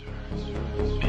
In your passion, I was lost.